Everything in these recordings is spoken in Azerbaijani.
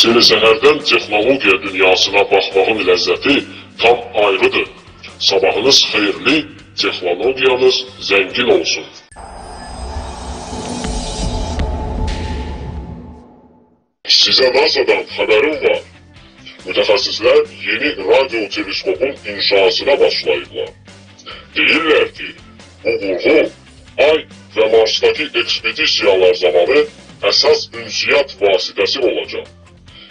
Telesəhərdən texnologiya dünyasına baxmağın ləzzəti tam ayrıdır. Sabahınız xeyirli, texnologiyanız zəngin olsun. Sizə NASA-dan xəbərim var. Mütəxəssislər yeni radio teleskopun inşasına başlayıblar. Deyirlər ki, bu qurğu Ay və Marsdakı ekspedisiyalar zamanı əsas ünsiyyət vasitəsi olacaq.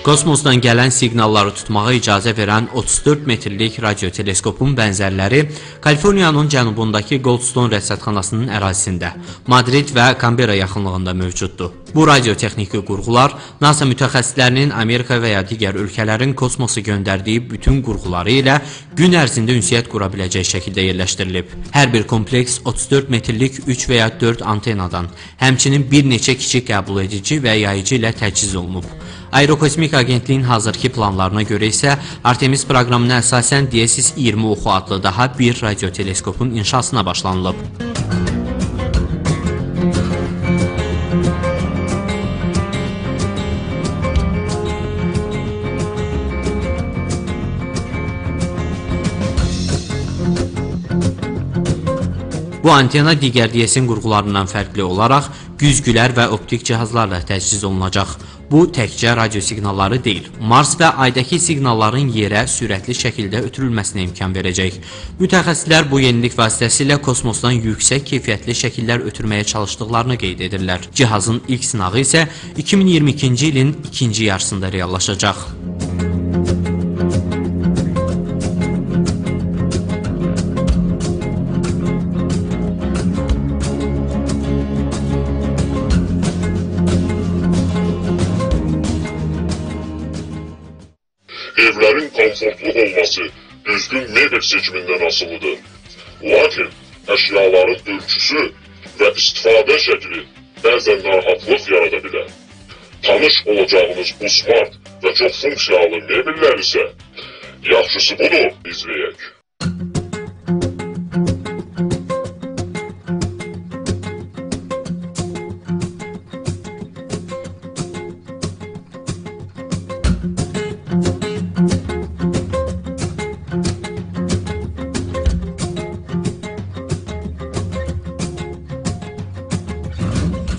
Kosmosdan gələn siqnalları tutmağa icazə verən 34 metrlik radioteleskopun bənzərləri Kaliforniyanın cənubundakı Goldstone rəsədxanasının ərazisində, Madrid və Canberra yaxınlığında mövcuddur. Bu radiotexniki qurğular NASA mütəxəssislərinin Amerika və ya digər ölkələrin kosmosa göndərdiyi bütün qurğuları ilə gün ərzində ünsiyyət qura biləcək şəkildə yerləşdirilib. Hər bir kompleks 34 metrlik 3 və ya 4 antenadan, həmçinin bir neçə kiçik qəbul edici və yayıcı ilə təchiz olunub. Aerokosmik Agentliyin hazırki planlarına görə isə Artemis proqramına əsasən DSS 20 oxu adlı daha bir radioteleskopun inşasına başlanılıb. Bu antena digər DSN qurğularından fərqli olaraq güzgülər və optik cihazlarla təchiz olunacaq. Bu təkcə radio siqnalları deyil, Mars və Aydakı siqnalların yerə sürətli şəkildə ötürülməsinə imkan verəcək. Mütəxəssislər bu yenilik vasitəsilə kosmosdan yüksək keyfiyyətli şəkillər ötürməyə çalışdıqlarını qeyd edirlər. Cihazın ilk sınağı isə 2022-ci ilin ikinci yarısında reallaşacaq. Evlərin komfortlu olması düzgün mebel seçimindən asılıdır. Lakin əşyaların ölçüsü və istifadə şəkli bəzən narahatlıq yarada bilər. Tanış olacağınız bu smart və çox funksiyalı mebellər isə yaxşısı budur, izləyək.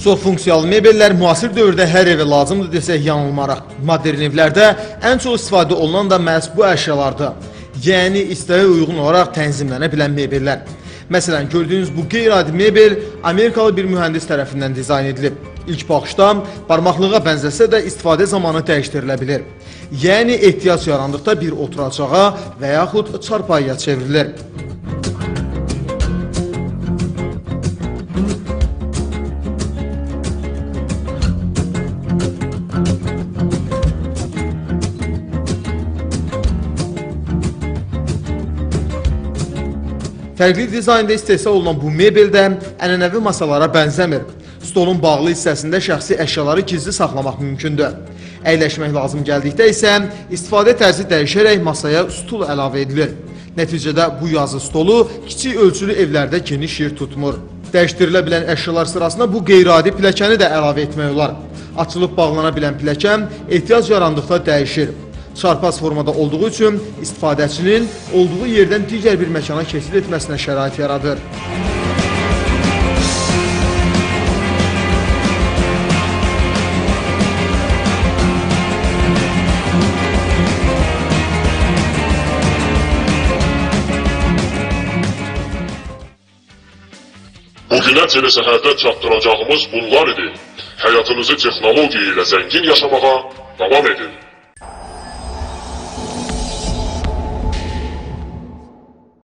Çox funksiyalı mebellər müasir dövrdə hər evə lazımdır desək yanılmaraq. Modern evlərdə ən çox istifadə olunan da məhz bu əşyalardır. Yəni istəyə uyğun olaraq tənzimlənə bilən mebellər. Məsələn, gördüyünüz bu qeyri-adi mebel Amerikalı bir mühəndis tərəfindən dizayn edilib. İlk baxışda barmaqlığa bənzəsə də istifadə zamanı dəyişdirilə bilir. Yəni ehtiyac yarandıqda bir oturacağa və yaxud çarpayıya çevrilir. Fərqli dizaynda istehsal olunan bu mebel də ənənəvi masalara bənzəmir. Stolun bağlı hissəsində şəxsi əşyaları gizli saxlamaq mümkündür. Əyləşmək lazım gəldikdə isə istifadə tərzi dəyişərək masaya stul əlavə edilir. Nəticədə bu yazı stolu kiçik ölçülü evlərdə geniş yer tutmur. Dəyişdirilə bilən əşyalar sırasına bu qeyri-adi pilləkəni də əlavə etmək olar. Açılıb bağlana bilən pilləkən ehtiyac yarandıqda dəyişir. Çarpaz formada olduğu üçün istifadəçinin olduğu yerdən digər bir məkana keçid etməsinə şərait yaradır. Bugünə telesəhərdə çatdıracağımız bunlar idi. Həyatınızı texnologiya ilə zəngin yaşamağa davam edin.